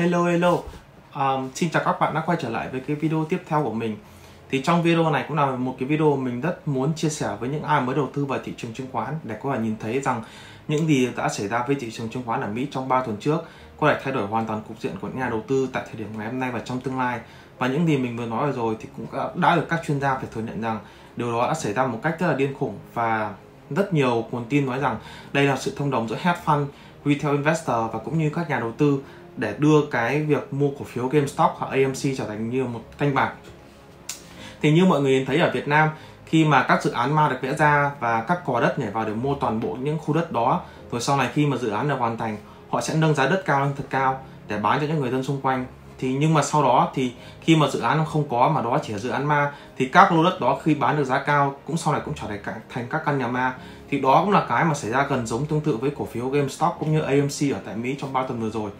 Hello hello. Um, Xin chào các bạn đã quay trở lại với cái video tiếp theo của mình. Thì trong video này cũng là một cái video mình rất muốn chia sẻ với những ai mới đầu tư vào thị trường chứng khoán Để có thể nhìn thấy rằng những gì đã xảy ra với thị trường chứng khoán ở Mỹ trong 3 tuần trước Có thể thay đổi hoàn toàn cục diện của nhà đầu tư tại thời điểm ngày hôm nay và trong tương lai. Và những gì mình vừa nói rồi thì cũng đã được các chuyên gia phải thừa nhận rằng Điều đó đã xảy ra một cách rất là điên khủng và rất nhiều nguồn tin nói rằng đây là sự thông đồng giữa hedge fund, retail investor và cũng như các nhà đầu tư để đưa cái việc mua cổ phiếu GameStop hoặc AMC trở thành như một thanh bạc. Thì như mọi người nhìn thấy ở Việt Nam, khi mà các dự án ma được vẽ ra và các cò đất nhảy vào để mua toàn bộ những khu đất đó, rồi sau này khi mà dự án được hoàn thành, họ sẽ nâng giá đất cao lên thật cao để bán cho những người dân xung quanh. Thì nhưng mà sau đó thì khi mà dự án không có mà đó chỉ là dự án ma, thì các lô đất đó khi bán được giá cao cũng sau này cũng trở thành thành các căn nhà ma. Thì đó cũng là cái mà xảy ra gần giống tương tự với cổ phiếu GameStop cũng như AMC ở tại Mỹ trong 3 tuần vừa rồi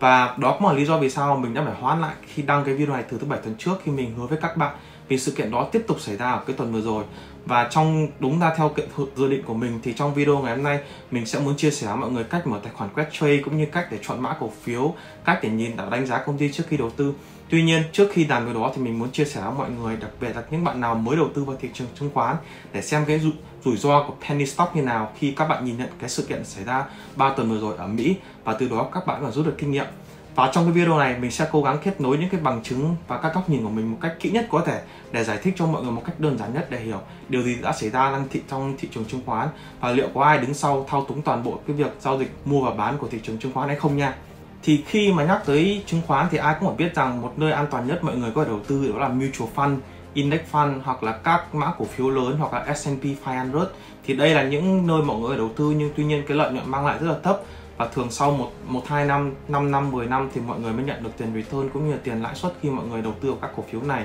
và đó cũng là lý do vì sao mình đã phải hoãn lại khi đăng cái video này từ thứ bảy tuần trước khi mình hứa với các bạn. Vì sự kiện đó tiếp tục xảy ra ở cái tuần vừa rồi. Và trong, đúng ra theo dự định của mình thì trong video ngày hôm nay mình sẽ muốn chia sẻ với mọi người cách mở tài khoản quét trade cũng như cách để chọn mã cổ phiếu, cách để nhìn đánh giá công ty trước khi đầu tư. Tuy nhiên, trước khi làm cái đó thì mình muốn chia sẻ với mọi người, đặc biệt là những bạn nào mới đầu tư vào thị trường chứng khoán để xem cái rủi, ro của penny stock như nào khi các bạn nhìn nhận cái sự kiện xảy ra 3 tuần vừa rồi ở Mỹ và từ đó các bạn có rút được kinh nghiệm. Và trong cái video này mình sẽ cố gắng kết nối những cái bằng chứng và các góc nhìn của mình một cách kỹ nhất có thể để giải thích cho mọi người một cách đơn giản nhất để hiểu điều gì đã xảy ra đang thị trong thị trường chứng khoán và liệu có ai đứng sau thao túng toàn bộ cái việc giao dịch mua và bán của thị trường chứng khoán hay không nha. Thì khi mà nhắc tới chứng khoán thì ai cũng phải biết rằng một nơi an toàn nhất mọi người có thể đầu tư đó là mutual fund index fund hoặc là các mã cổ phiếu lớn hoặc là S&P 500 thì đây là những nơi mọi người đầu tư, nhưng tuy nhiên cái lợi nhuận mang lại rất là thấp. Và thường sau một một, hai năm 5 năm 10 năm thì mọi người mới nhận được tiền return cũng như là tiền lãi suất khi mọi người đầu tư vào các cổ phiếu này.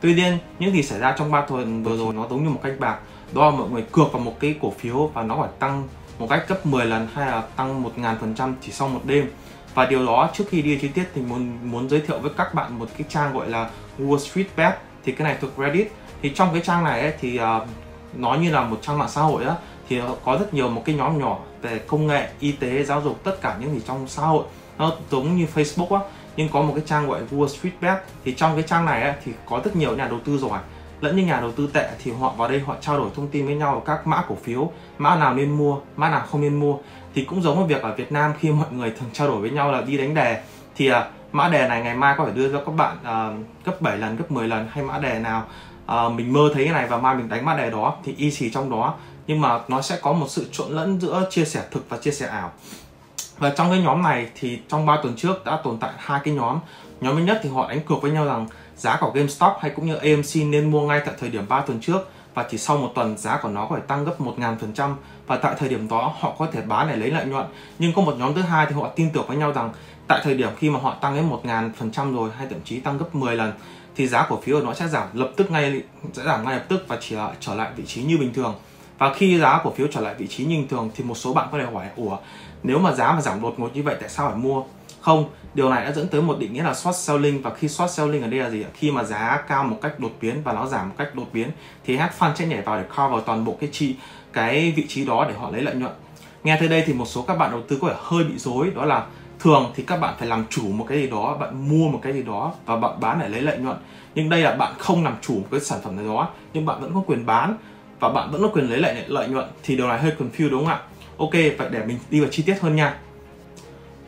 Tuy nhiên, những gì xảy ra trong ba tuần vừa rồi nó giống như một cách bạc. Đó là mọi người cược vào một cái cổ phiếu và nó phải tăng một cách gấp 10 lần hay là tăng một ngàn phần trăm chỉ sau một đêm. Và điều đó trước khi đi chi tiết thì muốn muốn giới thiệu với các bạn một cái trang gọi là Wall Street Bet thì cái này thuộc Reddit. Thì trong cái trang này ấy, thì uh, nó như là một trang mạng xã hội á thì có rất nhiều một cái nhóm nhỏ về công nghệ y tế giáo dục tất cả những gì trong xã hội. Nó giống như Facebook á nhưng có một cái trang gọi Wall Street Bet. Thì trong cái trang này ấy, thì có rất nhiều nhà đầu tư giỏi. Lẫn những nhà đầu tư tệ thì họ vào đây họ trao đổi thông tin với nhau các mã cổ phiếu mã nào nên mua mã nào không nên mua. Thì cũng giống với việc ở Việt Nam khi mọi người thường trao đổi với nhau là đi đánh đề thì uh, mã đề này ngày mai có thể đưa cho các bạn uh, gấp 7 lần gấp 10 lần hay mã đề nào. Uh, mình mơ thấy cái này và mai mình đánh mã đề đó thì y xì trong đó. Nhưng mà nó sẽ có một sự trộn lẫn giữa chia sẻ thực và chia sẻ ảo. Và trong cái nhóm này thì trong 3 tuần trước đã tồn tại hai cái nhóm. Nhóm thứ nhất thì họ đánh cược với nhau rằng giá của GameStop hay cũng như AMC nên mua ngay tại thời điểm 3 tuần trước. Và chỉ sau một tuần giá của nó có thể tăng gấp 1.000% và tại thời điểm đó họ có thể bán để lấy lợi nhuận. Nhưng có một nhóm thứ hai thì họ tin tưởng với nhau rằng tại thời điểm khi mà họ tăng đến 1.000% rồi, hay thậm chí tăng gấp 10 lần, thì giá cổ phiếu của nó sẽ giảm lập tức ngay, sẽ giảm ngay lập tức và chỉ lại trở lại vị trí như bình thường. Và khi giá cổ phiếu trở lại vị trí như bình thường thì một số bạn có thể hỏi, ủa, nếu mà giá mà giảm đột ngột như vậy tại sao phải mua? Không, điều này đã dẫn tới một định nghĩa là short selling. Và khi short selling ở đây là gì khi mà giá cao một cách đột biến và nó giảm một cách đột biến thì hedge fund sẽ nhảy vào để cover toàn bộ cái chi, cái vị trí đó để họ lấy lợi nhuận. Nghe tới đây thì một số các bạn đầu tư có thể hơi bị dối đó là thường thì các bạn phải làm chủ một cái gì đó, bạn mua một cái gì đó và bạn bán để lấy lợi nhuận. Nhưng đây là bạn không làm chủ một cái sản phẩm này đó, nhưng bạn vẫn có quyền bán và bạn vẫn có quyền lấy lại lợi nhuận thì điều này hơi confused đúng không ạ? Ok, vậy để mình đi vào chi tiết hơn nha.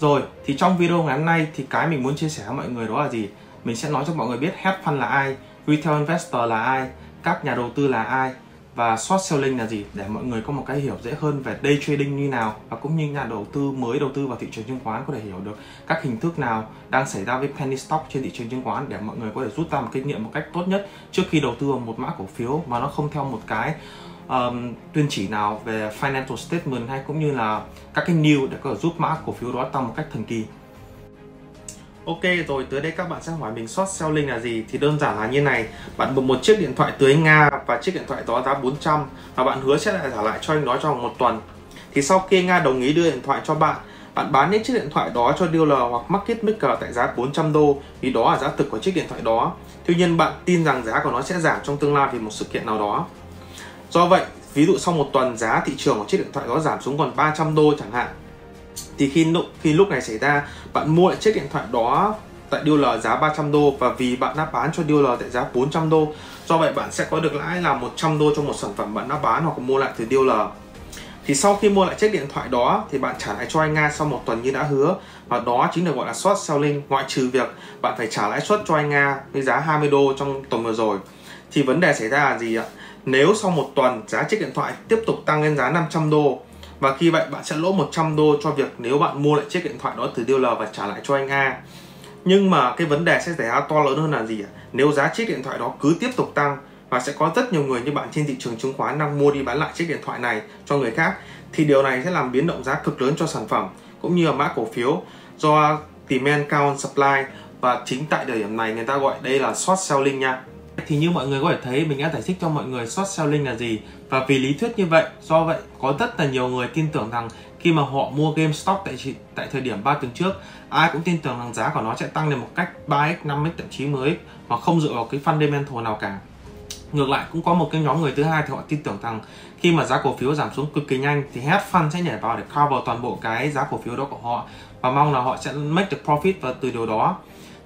Rồi, thì trong video ngày hôm nay thì cái mình muốn chia sẻ với mọi người đó là gì? Mình sẽ nói cho mọi người biết hedge fund là ai, retail investor là ai, các nhà đầu tư là ai và short selling là gì? Để mọi người có một cái hiểu dễ hơn về day trading như nào và cũng như nhà đầu tư mới đầu tư vào thị trường chứng khoán có thể hiểu được các hình thức nào đang xảy ra với penny stock trên thị trường chứng khoán để mọi người có thể rút ra một kinh nghiệm một cách tốt nhất trước khi đầu tư vào một mã cổ phiếu mà nó không theo một cái um, tuyên chỉ nào về financial statement hay cũng như là các cái new để có thể giúp mã cổ phiếu đó tăng một cách thần kỳ. Ok, rồi tới đây các bạn sẽ hỏi mình short selling là gì. Thì đơn giản là như này. Bạn mua một chiếc điện thoại tưới Nga và chiếc điện thoại đó giá 400 và bạn hứa sẽ lại trả lại cho anh đó trong một tuần. Thì sau khi Nga đồng ý đưa điện thoại cho bạn bạn bán những chiếc điện thoại đó cho dealer hoặc market maker tại giá 400 đô, vì đó là giá thực của chiếc điện thoại đó. Tuy nhiên bạn tin rằng giá của nó sẽ giảm trong tương lai vì một sự kiện nào đó. Do vậy, ví dụ sau một tuần giá thị trường của chiếc điện thoại đó giảm xuống còn 300 đô chẳng hạn thì khi lúc khi lúc này xảy ra, bạn mua lại chiếc điện thoại đó tại dealer giá 300 đô và vì bạn đã bán cho dealer tại giá 400 đô. Do vậy bạn sẽ có được lãi là 100 đô cho một sản phẩm bạn đã bán hoặc mua lại từ dealer. Thì sau khi mua lại chiếc điện thoại đó thì bạn trả lại cho anh Nga sau một tuần như đã hứa. Và đó chính được gọi là short selling, ngoại trừ việc bạn phải trả lãi suất cho anh Nga với giá 20 đô trong tuần vừa rồi. Thì vấn đề xảy ra là gì ạ? Nếu sau một tuần giá chiếc điện thoại tiếp tục tăng lên giá 500 đô và khi vậy, bạn sẽ lỗ 100 đô cho việc nếu bạn mua lại chiếc điện thoại đó từ dealer và trả lại cho anh A. Nhưng mà cái vấn đề sẽ xảy ra to lớn hơn là gì ạ? Nếu giá chiếc điện thoại đó cứ tiếp tục tăng và sẽ có rất nhiều người như bạn trên thị trường chứng khoán đang mua đi bán lại chiếc điện thoại này cho người khác, thì điều này sẽ làm biến động giá cực lớn cho sản phẩm, cũng như là mã cổ phiếu do demand cao supply. Và chính tại thời điểm này, người ta gọi đây là short selling nha thì như mọi người có thể thấy, mình đã giải thích cho mọi người short selling là gì. Và vì lý thuyết như vậy, do vậy có rất là nhiều người tin tưởng rằng khi mà họ mua game stock tại tại thời điểm 3 tuần trước, ai cũng tin tưởng rằng giá của nó sẽ tăng lên một cách 3x 5x thậm chí 10x mà không dựa vào cái fundamental nào cả. Ngược lại, cũng có một cái nhóm người thứ hai thì họ tin tưởng rằng khi mà giá cổ phiếu giảm xuống cực kỳ nhanh thì hedge fund sẽ nhảy vào để cover toàn bộ cái giá cổ phiếu đó của họ và mong là họ sẽ make được profit và từ điều đó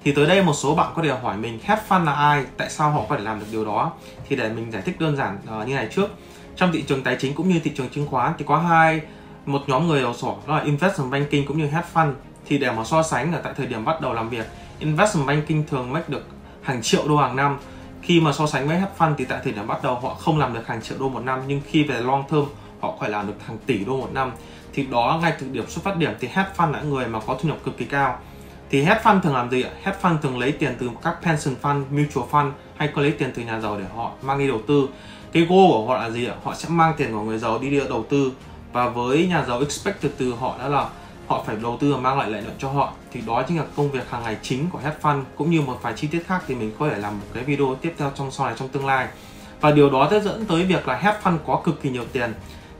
thì tới đây một số bạn có thể hỏi mình hedge fund là ai? Tại sao họ có thể làm được điều đó? Thì để mình giải thích đơn giản uh, như này trước. Trong thị trường tài chính cũng như thị trường chứng khoán thì có hai một nhóm người đầu sổ đó là investment banking cũng như hedge fund thì để mà so sánh là tại thời điểm bắt đầu làm việc investment banking thường make được hàng triệu đô hàng năm. Khi mà so sánh với hedge fund thì tại thời điểm bắt đầu họ không làm được hàng triệu đô một năm nhưng khi về long term họ phải làm được hàng tỷ đô một năm. Thì đó ngay từ điểm xuất phát điểm thì hedge fund là người mà có thu nhập cực kỳ cao thì hedge fund thường làm gì ạ? Hedge fund thường lấy tiền từ các pension fund, mutual fund hay có lấy tiền từ nhà giàu để họ mang đi đầu tư. Cái goal của họ là gì ạ? Họ sẽ mang tiền của người giàu đi, đi đầu tư và với nhà giàu expected từ họ đó là họ phải đầu tư và mang lại lợi nhuận cho họ thì đó chính là công việc hàng ngày chính của hedge fund cũng như một vài chi tiết khác thì mình có thể làm một cái video tiếp theo trong sau này trong tương lai và điều đó sẽ dẫn tới việc là hedge fund có cực kỳ nhiều tiền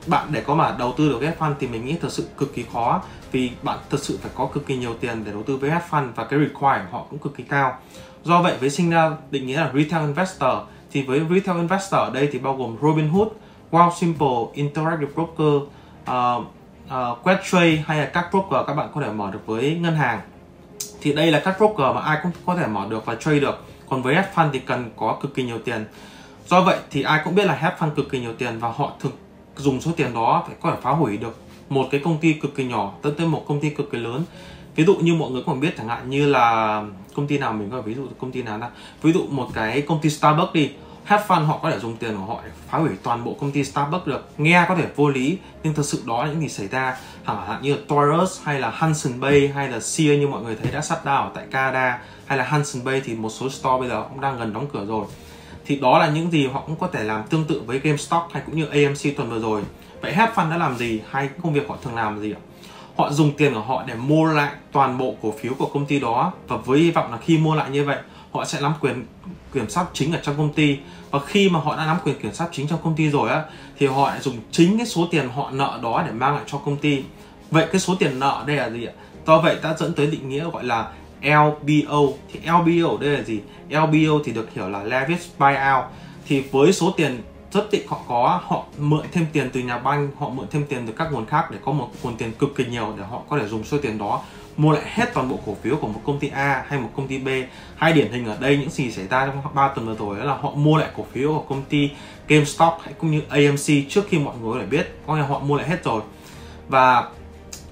bạn để có mà đầu tư được hedge fund thì mình nghĩ thật sự cực kỳ khó vì bạn thật sự phải có cực kỳ nhiều tiền để đầu tư với hedge fund và cái require của họ cũng cực kỳ cao. Do vậy với sinh ra định nghĩa là retail investor thì với retail investor ở đây thì bao gồm Robinhood, Wow Simple, Interactive Broker, ờ, ờ, uh, uh, Questrade hay là các broker các bạn có thể mở được với ngân hàng. Thì đây là các broker mà ai cũng có thể mở được và trade được. Còn với hedge fund thì cần có cực kỳ nhiều tiền. Do vậy thì ai cũng biết là hedge fund cực kỳ nhiều tiền và họ thực dùng số tiền đó phải có thể phá hủy được một cái công ty cực kỳ nhỏ tới tới một công ty cực kỳ lớn. Ví dụ như mọi người cũng biết chẳng hạn như là công ty nào mình có ví dụ công ty nào đó ví dụ một cái công ty Starbucks đi hedge fund họ có thể dùng tiền của họ để phá hủy toàn bộ công ty Starbucks được. Nghe có thể vô lý, nhưng thực sự đó là những gì xảy ra. Chẳng hạn như là Taurus hay là Hudson Bay hay là Sears như mọi người thấy đã shut đảo tại Canada, hay là Hudson Bay thì một số store bây giờ cũng đang gần đóng cửa rồi thì đó là những gì họ cũng có thể làm tương tự với GameStop hay cũng như AMC tuần vừa rồi. Vậy hedge fund đã làm gì hay công việc họ thường làm gì ạ? Họ dùng tiền của họ để mua lại toàn bộ cổ phiếu của công ty đó và với hy vọng là khi mua lại như vậy, họ sẽ nắm quyền kiểm soát chính ở trong công ty. Và khi mà họ đã nắm quyền kiểm soát chính trong công ty rồi á, thì họ lại dùng chính cái số tiền họ nợ đó để mang lại cho công ty. Vậy cái số tiền nợ đây là gì ạ? Do vậy đã dẫn tới định nghĩa gọi là LBO thì LBO đây là gì? LBO thì được hiểu là leverage buyout. Thì với số tiền rất định họ có, họ mượn thêm tiền từ nhà banh, họ mượn thêm tiền từ các nguồn khác để có một nguồn tiền cực kỳ nhiều để họ có thể dùng số tiền đó mua lại hết toàn bộ cổ phiếu của một công ty A hay một công ty B. Hai điển hình ở đây, những gì xảy ra trong 3 tuần vừa rồi là họ mua lại cổ phiếu của công ty GameStop hay cũng như AMC trước khi mọi người có biết, có nghĩa họ mua lại hết rồi. Và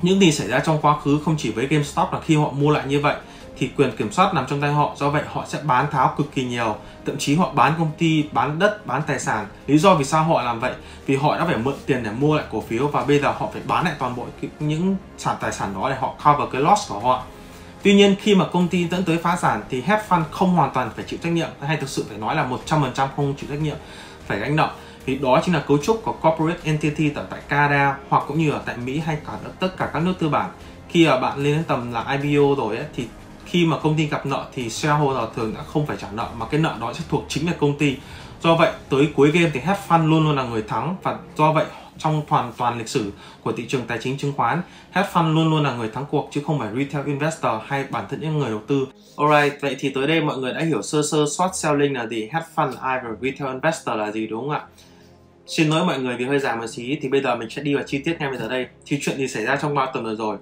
những gì xảy ra trong quá khứ không chỉ với GameStop là khi họ mua lại như vậy thì quyền kiểm soát nằm trong tay họ. Do vậy họ sẽ bán tháo cực kỳ nhiều. Thậm chí họ bán công ty bán đất bán tài sản. Lý do vì sao họ làm vậy? Vì họ đã phải mượn tiền để mua lại cổ phiếu và bây giờ họ phải bán lại toàn bộ những sản tài sản đó để họ cover cái loss của họ. Tuy nhiên khi mà công ty dẫn tới phá sản thì hedge fund không hoàn toàn phải chịu trách nhiệm hay thực sự phải nói là 100% không chịu trách nhiệm phải gánh nợ. Thì đó chính là cấu trúc của corporate entity ở tại Canada hoặc cũng như ở tại Mỹ hay cả tất cả các nước tư bản. Khi mà bạn lên đến tầm là IPO rồi ấy, thì khi mà công ty gặp nợ thì shareholder thường đã không phải trả nợ, mà cái nợ đó sẽ thuộc chính là công ty do vậy, tới cuối game thì hedge fund luôn luôn là người thắng và do vậy, trong toàn toàn lịch sử của thị trường tài chính chứng khoán hedge fund luôn luôn là người thắng cuộc chứ không phải retail investor hay bản thân những người đầu tư alright, vậy thì tới đây mọi người đã hiểu sơ sơ short selling là gì hedge fund là ai và retail investor là gì, đúng không ạ Xin lỗi mọi người vì hơi dài một xí, thì bây giờ mình sẽ đi vào chi tiết ngay bây giờ đây. Thì chuyện gì xảy ra trong 3 tuần vừa rồi?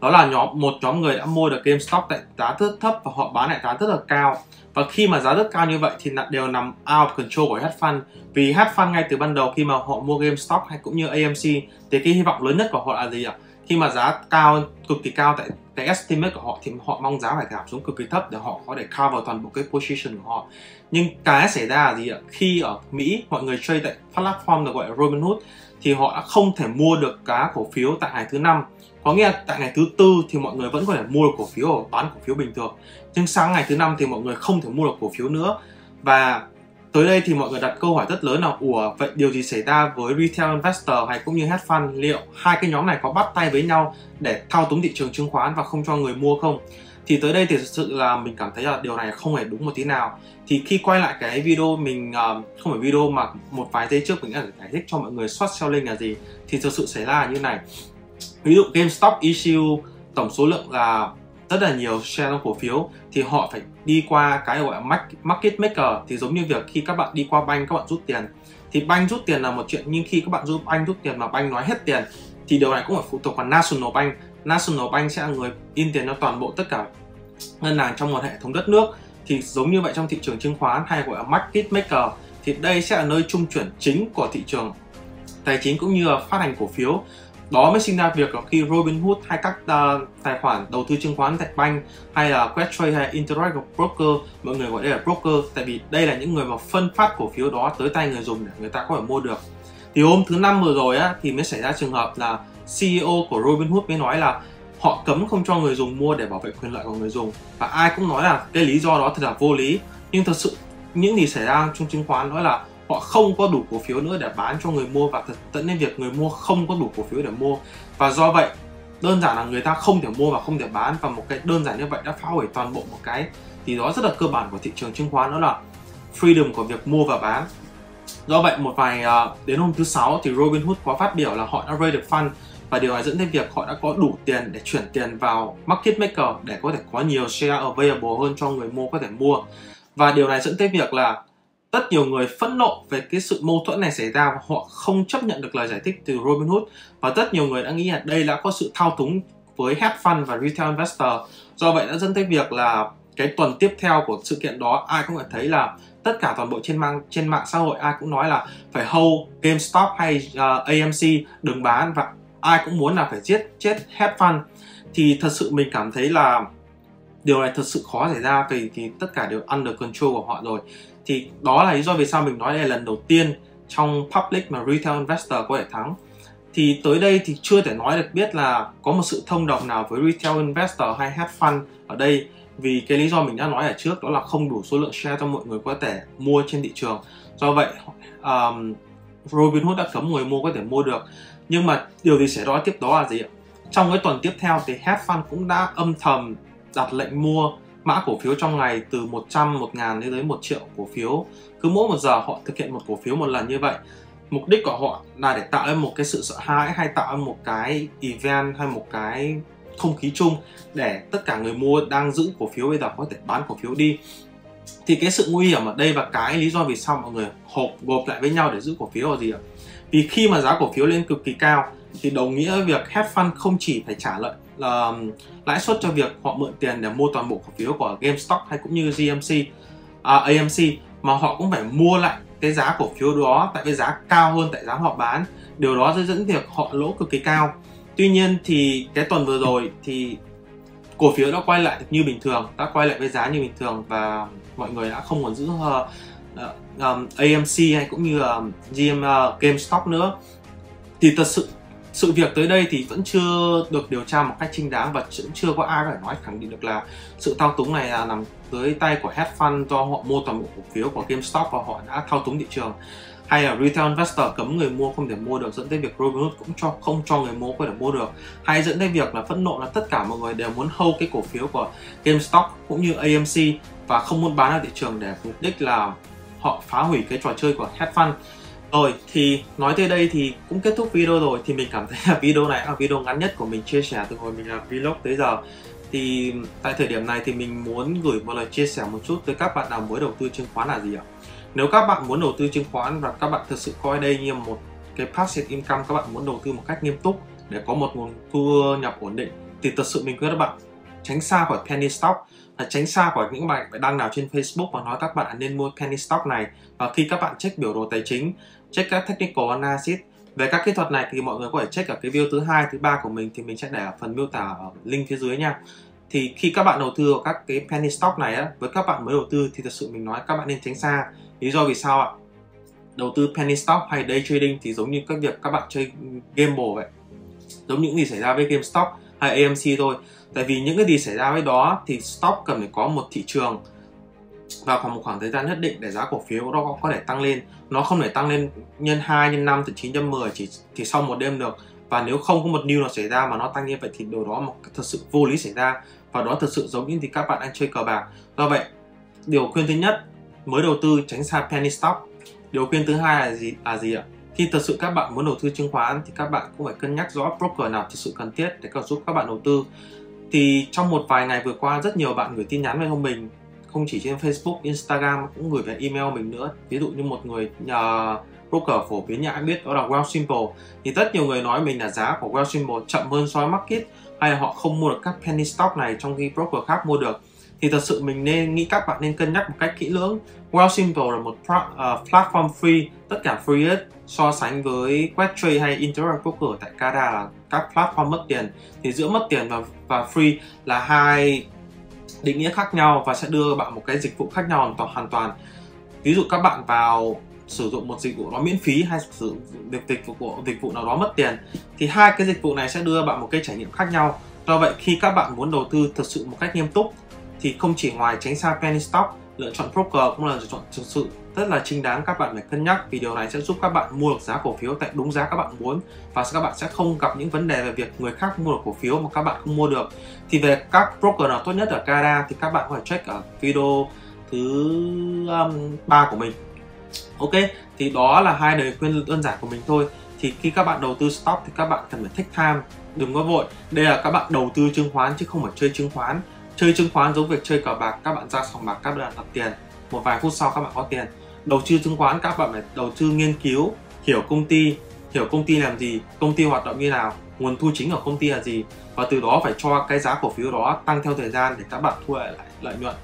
Đó là nhóm, một nhóm người đã mua được GameStop tại giá rất thấp và họ bán lại giá rất là cao. Và khi mà giá rất cao như vậy thì đều nằm out control của hedge fund. Vì hedge fund ngay từ ban đầu khi mà họ mua GameStop hay cũng như AMC thì cái hy vọng lớn nhất của họ là gì ạ? Khi mà giá cao, cực kỳ cao tại cái estimate của họ thì họ mong giá phải giảm xuống cực kỳ thấp để họ có thể cover toàn bộ cái position của họ nhưng cái xảy ra là gì ạ khi ở Mỹ, mọi người chơi tại platform được gọi là Robinhood, thì họ đã không thể mua được cá cổ phiếu tại ngày thứ năm có nghĩa là tại ngày thứ tư thì mọi người vẫn có thể mua được cổ phiếu và bán cổ phiếu bình thường. Nhưng sang ngày thứ năm thì mọi người không thể mua được cổ phiếu nữa. Và tới đây thì mọi người đặt câu hỏi rất lớn là, ủa, vậy điều gì xảy ra với retail investor hay cũng như hedge fund? Liệu hai cái nhóm này có bắt tay với nhau để thao túng thị trường chứng khoán và không cho người mua không? Thì tới đây thì thực sự là mình cảm thấy là điều này không hề đúng một tí nào. Thì khi quay lại cái video mình ờ, không phải video mà một vài giây trước mình đã giải thích cho mọi người short selling là gì, thì thực sự xảy ra là như này ví dụ GameStop issue tổng số lượng là rất là nhiều share trong cổ phiếu, thì họ phải đi qua cái gọi là market maker. Thì giống như việc khi các bạn đi qua banh các bạn rút tiền. Thì banh rút tiền là một chuyện, nhưng khi các bạn rút banh rút tiền mà banh nói hết tiền, thì điều này cũng phải phụ thuộc vào National Bank. National Bank sẽ là người in tiền cho toàn bộ tất cả ngân hàng trong một hệ thống đất nước. Thì giống như vậy trong thị trường chứng khoán hay gọi là market maker, thì đây sẽ là nơi trung chuyển chính của thị trường tài chính cũng như là phát hành cổ phiếu đó mới sinh ra việc là khi Robinhood hay các uh, tài khoản đầu tư chứng khoán tại bank hay là Questrade hay Interactive Broker mọi người gọi đây là broker tại vì đây là những người mà phân phát cổ phiếu đó tới tay người dùng để người ta có thể mua được. Thì hôm thứ năm vừa rồi á thì mới xảy ra trường hợp là CEO của Robinhood mới nói là họ cấm không cho người dùng mua để bảo vệ quyền lợi của người dùng. Và ai cũng nói là cái lý do đó thật là vô lý. Nhưng thật sự những gì xảy ra trong chứng khoán đó là họ không có đủ cổ phiếu nữa để bán cho người mua và dẫn đến việc người mua không có đủ cổ phiếu để mua. Và do vậy đơn giản là người ta không thể mua và không thể bán. Và một cái đơn giản như vậy đã phá hủy toàn bộ một cái thì đó rất là cơ bản của thị trường chứng khoán đó là freedom của việc mua và bán. Do vậy một vài uh, đến hôm thứ sáu thì Robinhood có phát biểu là họ đã raise được fund. Và điều này dẫn đến việc họ đã có đủ tiền để chuyển tiền vào market maker để có thể có nhiều share available hơn cho người mua có thể mua. Và điều này dẫn tới việc là rất nhiều người phẫn nộ về cái sự mâu thuẫn này xảy ra và họ không chấp nhận được lời giải thích từ Robinhood và rất nhiều người đã nghĩ là đây đã có sự thao túng với hedge fund và retail investor. Do vậy đã dẫn tới việc là cái tuần tiếp theo của sự kiện đó ai cũng phải thấy là tất cả toàn bộ trên mạng trên mạng xã hội ai cũng nói là phải hold GameStop hay ờ, uh, AMC đừng bán và ai cũng muốn là phải giết chết hedge fund. Thì thật sự mình cảm thấy là điều này thật sự khó xảy ra vì thì tất cả đều under control của họ rồi thì đó là lý do vì sao mình nói đây là lần đầu tiên trong public mà retail investor có thể thắng. Thì tới đây thì chưa thể nói được biết là có một sự thông đồng nào với retail investor hay hedge fund ở đây. Vì cái lý do mình đã nói ở trước đó là không đủ số lượng share cho mọi người có thể mua trên thị trường. Do vậy um, Robinhood đã cấm người mua có thể mua được. Nhưng mà điều gì xảy ra tiếp đó là gì ạ? Trong cái tuần tiếp theo thì hedge fund cũng đã âm thầm đặt lệnh mua mã cổ phiếu trong ngày từ 100, 1 ngàn đến tới 1 triệu cổ phiếu. Cứ mỗi một giờ họ thực hiện một cổ phiếu một lần như vậy. Mục đích của họ là để tạo ra một cái sự sợ hãi hay tạo ra một cái event hay một cái không khí chung để tất cả người mua đang giữ cổ phiếu bây giờ có thể bán cổ phiếu đi thì cái sự nguy hiểm ở đây và cái lý do vì sao mọi người hộp gộp lại với nhau để giữ cổ phiếu là gì ạ vì khi mà giá cổ phiếu lên cực kỳ cao thì đồng nghĩa việc hedge fund không chỉ phải trả lợi là lãi suất cho việc họ mượn tiền để mua toàn bộ cổ phiếu của GameStop hay cũng như GMC, à, AMC mà họ cũng phải mua lại cái giá cổ phiếu đó tại cái giá cao hơn tại giá họ bán. Điều đó sẽ dẫn việc họ lỗ cực kỳ cao. Tuy nhiên thì cái tuần vừa rồi thì cổ phiếu đã quay lại như bình thường đã quay lại với giá như bình thường và mọi người đã không còn giữ ờ, ờ, uh, um, AMC hay cũng như uh, GM uh, ờ, GameStop nữa. Thì thật sự sự việc tới đây thì vẫn chưa được điều tra một cách chính đáng và vẫn chưa có ai có thể nói khẳng định được là sự thao túng này là nằm dưới tay của hedge fund do họ mua toàn bộ cổ phiếu của GameStop và họ đã thao túng thị trường. Hay là retail investor cấm người mua không thể mua được, dẫn tới việc Robinhood cũng cho, không cho người mua có thể mua được. Hay dẫn tới việc là phẫn nộ là tất cả mọi người đều muốn hold cái cổ phiếu của GameStop cũng như AMC và không muốn bán ra thị trường để mục đích là họ phá hủy cái trò chơi của hedge fund rồi, thì nói tới đây thì cũng kết thúc video rồi. Thì mình cảm thấy là video này là video ngắn nhất của mình chia sẻ từ hồi mình làm vlog tới giờ. Thì tại thời điểm này thì mình muốn gửi một lời chia sẻ một chút tới các bạn nào mới đầu tư chứng khoán là gì ạ? Nếu các bạn muốn đầu tư chứng khoán và các bạn thực sự coi đây như một cái passive income, các bạn muốn đầu tư một cách nghiêm túc để có một nguồn thu nhập ổn định, thì thật sự mình khuyên các bạn tránh xa khỏi penny stock là tránh xa khỏi những bạn đăng nào trên Facebook và nói các bạn nên mua penny stock này. Và khi các bạn check biểu đồ tài chính, check các technical analysis. Về các kỹ thuật này thì mọi người có thể check ở cái video thứ hai, thứ ba của mình thì mình sẽ để ở phần miêu tả ở link phía dưới nha. Thì khi các bạn đầu tư vào các cái penny stock này á, với các bạn mới đầu tư thì thật sự mình nói các bạn nên tránh xa. Lý do vì sao ạ? Đầu tư penny stock hay day trading thì giống như các việc các bạn chơi gamble vậy. Giống những gì xảy ra với GameStop hay AMC thôi tại vì những cái gì xảy ra với đó thì stock cần phải có một thị trường. Và khoảng một khoảng thời gian nhất định để giá cổ phiếu đó có thể tăng lên. Nó không thể tăng lên nhân 2 nhân 5 từ 9 nhân 10 chỉ chỉ sau một đêm được. Và nếu không có một new nào xảy ra mà nó tăng như vậy thì điều đó một thật sự vô lý xảy ra. Và đó thật sự giống như thì các bạn đang chơi cờ bạc. Do vậy, điều khuyên thứ nhất mới đầu tư tránh xa penny stock. Điều khuyên thứ hai là gì? Là gì ạ? Khi thật sự các bạn muốn đầu tư chứng khoán thì các bạn cũng phải cân nhắc rõ broker nào thực sự cần thiết để có giúp các bạn đầu tư thì trong một vài ngày vừa qua rất nhiều bạn gửi tin nhắn về cho mình không chỉ trên Facebook, Instagram cũng gửi về email mình nữa. Ví dụ như một người nhờ broker phổ biến nhà ai biết đó là Well Simple. Thì rất nhiều người nói mình là giá của Well Simple chậm hơn so với market hay là họ không mua được các penny stock này trong khi broker khác mua được. Thì thật sự mình nên nghĩ các bạn nên cân nhắc một cách kỹ lưỡng. Well Simple là một ờ, platform free, tất cả free hết so sánh với Questrade hay Interactive Broker tại Canada. là các platform mất tiền, thì giữa mất tiền và và free là hai định nghĩa khác nhau và sẽ đưa bạn một cái dịch vụ khác nhau hoàn toàn hoàn toàn. Ví dụ các bạn vào sử dụng một dịch vụ đó miễn phí hay sử dụng việc dịch vụ dịch vụ nào đó mất tiền, thì hai cái dịch vụ này sẽ đưa bạn một cái trải nghiệm khác nhau. Do vậy, khi các bạn muốn đầu tư thực sự một cách nghiêm túc, thì không chỉ ngoài tránh xa penny stock lựa chọn broker cũng là lựa chọn thực sự. Rất là chính đáng các bạn phải cân nhắc vì điều này sẽ giúp các bạn mua được giá cổ phiếu tại đúng giá các bạn muốn và các bạn sẽ không gặp những vấn đề về việc người khác mua được cổ phiếu mà các bạn không mua được. Thì về các broker nào tốt nhất ở Canada thì các bạn có thể check ở video thứ um, 3 của mình. Ok thì đó là hai lời khuyên đơn giản của mình thôi. Thì khi các bạn đầu tư stock thì các bạn cần phải take time đừng có vội. Đây là các bạn đầu tư chứng khoán chứ không phải chơi chứng khoán chơi chứng khoán giống việc chơi cờ bạc, các bạn ra sòng bạc, các bạn đặt tiền. Một vài phút sau các bạn có tiền. Đầu tư chứng khoán, các bạn phải đầu tư nghiên cứu, hiểu công ty, hiểu công ty làm gì, công ty hoạt động như nào, nguồn thu chính của công ty là gì. Và từ đó phải cho cái giá cổ phiếu đó tăng theo thời gian để các bạn thu lại lợi nhuận.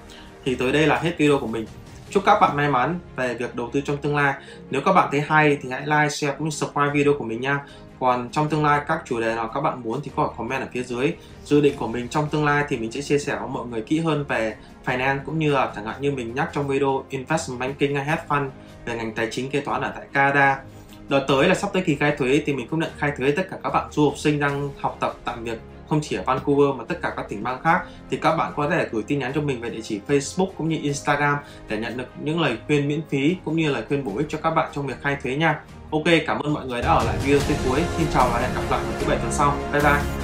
Thì tới đây là hết video của mình. Chúc các bạn may mắn về việc đầu tư trong tương lai. Nếu các bạn thấy hay thì hãy like, share cũng như subscribe video của mình nha còn trong tương lai, các chủ đề nào các bạn muốn thì có thể comment ở phía dưới. Dự định của mình trong tương lai thì mình sẽ chia sẻ với mọi người kỹ hơn về finance cũng như là chẳng hạn như mình nhắc trong video investment banking hay hedge fund về ngành tài chính kế toán ở tại Canada. Đợt tới là sắp tới kỳ khai thuế thì mình cũng nhận khai thuế tất cả các bạn du học sinh đang học tập, tạm biệt không chỉ ở Vancouver mà tất cả các tỉnh bang khác. Thì các bạn có thể gửi tin nhắn cho mình về địa chỉ Facebook cũng như Instagram để nhận được những lời khuyên miễn phí cũng như lời khuyên bổ ích cho các bạn trong việc khai thuế nha. Ok, cảm ơn mọi người đã ở lại video tới cuối. Xin chào và hẹn gặp lại vào thứ bảy tuần sau. Bye bye.